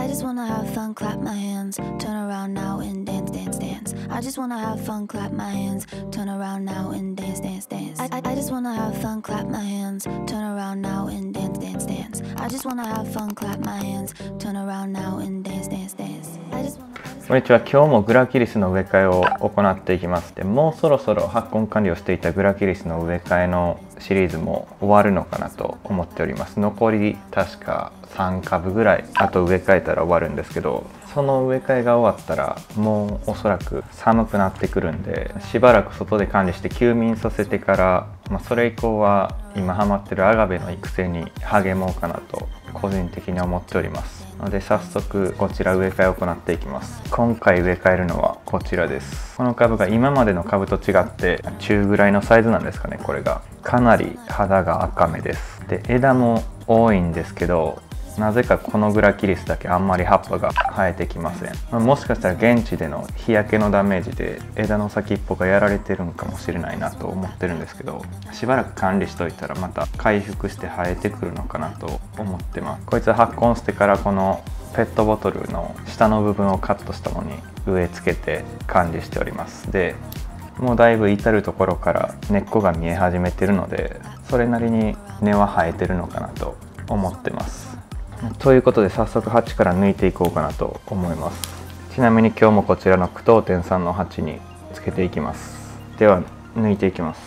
I just wanna have fun, clap my hands, turn around now and dance, dance, dance. I just wanna have fun, clap my hands, turn around now and dance, dance, dance. I, I, I just wanna have fun, clap my hands, turn around now and dance, dance, dance. I just wanna have fun, clap my hands, turn around now and dance, dance, dance. I just wanna. こんにちは。今日もグラキリスの植え替えを行っていきます。でもうそろそろ発根管理をしていたグラキリスの植え替えのシリーズも終わるのかなと思っております。残り確か3株ぐらいあと植え替えたら終わるんですけどその植え替えが終わったらもうおそらく寒くなってくるんでしばらく外で管理して休眠させてから、まあ、それ以降は今ハマってるアガベの育成に励もうかなと個人的に思っております。ので早速こちら植え替えを行っていきます。今回植え替えるのはこちらです。この株が今までの株と違って中ぐらいのサイズなんですかねこれが。かなり肌が赤めです。で枝も多いんですけどなぜかこのグラキリスだけあんまり葉っぱが生えてきません、もしかしたら現地での日焼けのダメージで枝の先っぽがやられてるんかもしれないなと思ってるんですけどしばらく管理しといたらまた回復して生えてくるのかなと思ってます。こいつ発根してからこのペットボトルの下の部分をカットしたのに植え付けて管理しております。でもうだいぶ至る所から根っこが見え始めてるのでそれなりに根は生えてるのかなと思ってます。ということで早速鉢から抜いていこうかなと思います。ちなみに今日もこちらの句読点さんの鉢につけていきます。では抜いていきます。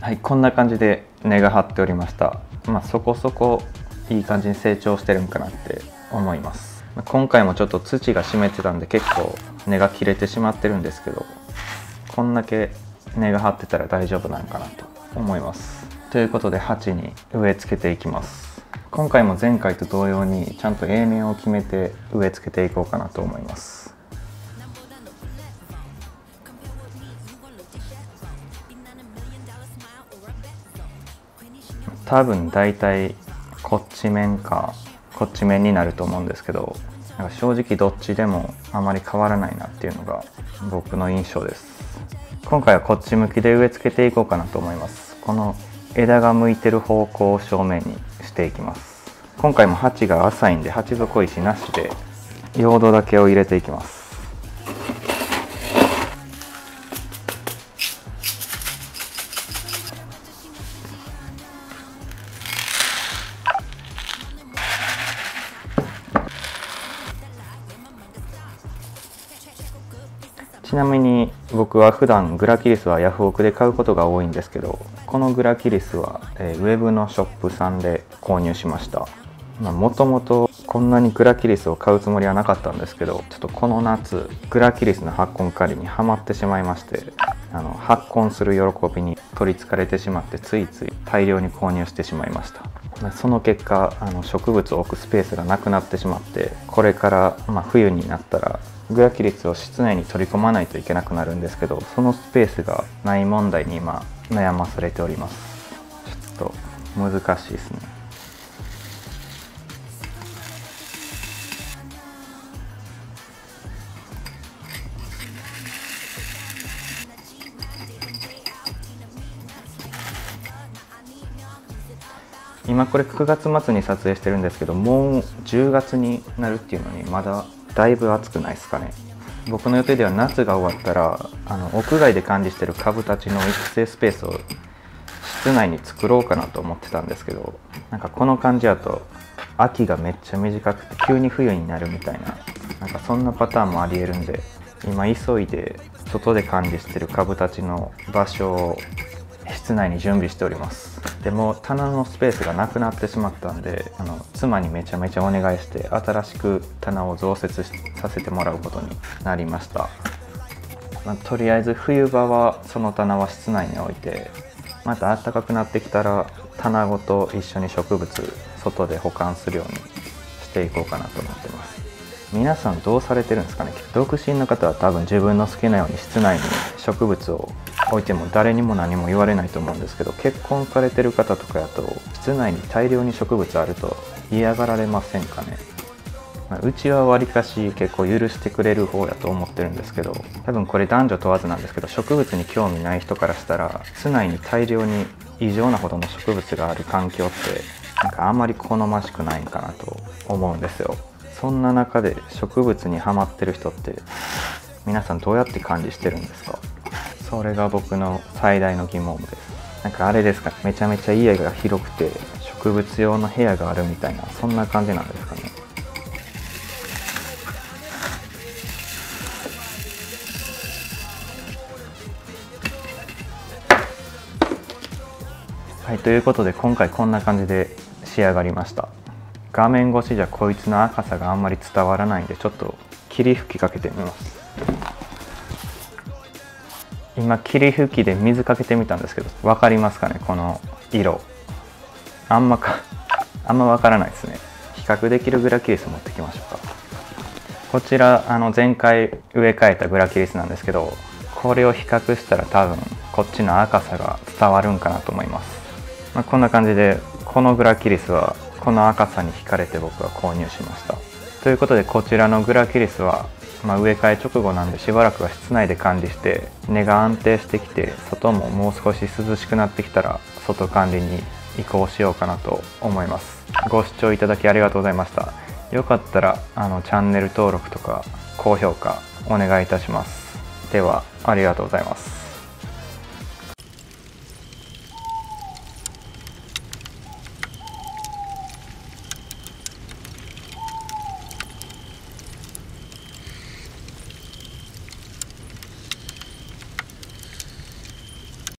はいこんな感じで根が張っておりました。まあそこそこいい感じに成長してるんかなって思います。今回もちょっと土が湿ってたんで結構根が切れてしまってるんですけどこんだけ根が張ってたら大丈夫なのかなと思います。ということで鉢に植え付けていきます。今回も前回と同様にちゃんと永年を決めて植え付けていこうかなと思います。多分大体こっち面かこっち面になると思うんですけどなんか正直どっちでもあまり変わらないなっていうのが僕の印象です。今回はこっち向きで植え付けていこうかなと思います。この枝が向いてる方向を正面にしていきます。今回も鉢が浅いんで鉢底石なしで用土だけを入れていきます。ちなみに僕は普段グラキリスはヤフオクで買うことが多いんですけどこのグラキリスは、えーウェブのショップさんで購入しました。もともとこんなにグラキリスを買うつもりはなかったんですけどちょっとこの夏グラキリスの発根管理にはまってしまいましてあの発根する喜びに取りつかれてしまってついつい大量に購入してしまいました。その結果あの植物を置くスペースがなくなってしまってこれから、まあ、冬になったらグラキリスを室内に取り込まないといけなくなるんですけどそのスペースがない問題に今悩まされております。ちょっと難しいですね。今これ9月末に撮影してるんですけどもう10月になるっていうのにまだだいぶ暑くないですかね。僕の予定では夏が終わったらあの屋外で管理してる株たちの育成スペースを室内に作ろうかなと思ってたんですけどなんかこの感じだと秋がめっちゃ短くて急に冬になるみたいななんかそんなパターンもありえるんで今急いで外で管理してる株たちの場所を室内に準備しております。でも棚のスペースがなくなってしまったんであの妻にめちゃめちゃお願いして新しく棚を増設させてもらうことになりました、まあとりあえず冬場はその棚は室内に置いてまた暖かくなってきたら棚ごと一緒に植物外で保管するようにしていこうかなと思ってます。皆さんどうされてるんですかね。独身の方は多分自分の好きなように室内に植物を置いても誰にも何も言われないと思うんですけど結婚されてる方とかやと室内に大量に植物あると嫌がられませんかね。ま、うちはわりかし結構許してくれる方やと思ってるんですけど多分これ男女問わずなんですけど植物に興味ない人からしたら室内に大量に異常なほどの植物がある環境ってなんかあんまり好ましくないんかなと思うんですよ。そんな中で植物にはまってる人って皆さんどうやって管理してるんですか？それが僕の最大の疑問です。なんかあれですかめちゃめちゃ家が広くて植物用の部屋があるみたいなそんな感じなんですかね。はいということで今回こんな感じで仕上がりました。画面越しじゃこいつの赤さがあんまり伝わらないんでちょっと霧吹きかけてみます。今霧吹きで水かけてみたんですけど分かりますかねこの色。あんまか あんま分からないですね。比較できるグラキリス持ってきましょうか。こちらあの前回植え替えたグラキリスなんですけどこれを比較したら多分こっちの赤さが伝わるんかなと思います、まあ、こんな感じでこのグラキリスはこの赤さに惹かれて僕は購入しました。ということでこちらのグラキリスはまあ、植え替え直後なんでしばらくは室内で管理して根が安定してきて外ももう少し涼しくなってきたら外管理に移行しようかなと思います。ご視聴いただきありがとうございました。よかったらあのチャンネル登録とか高評価お願いいたします。ではありがとうございます。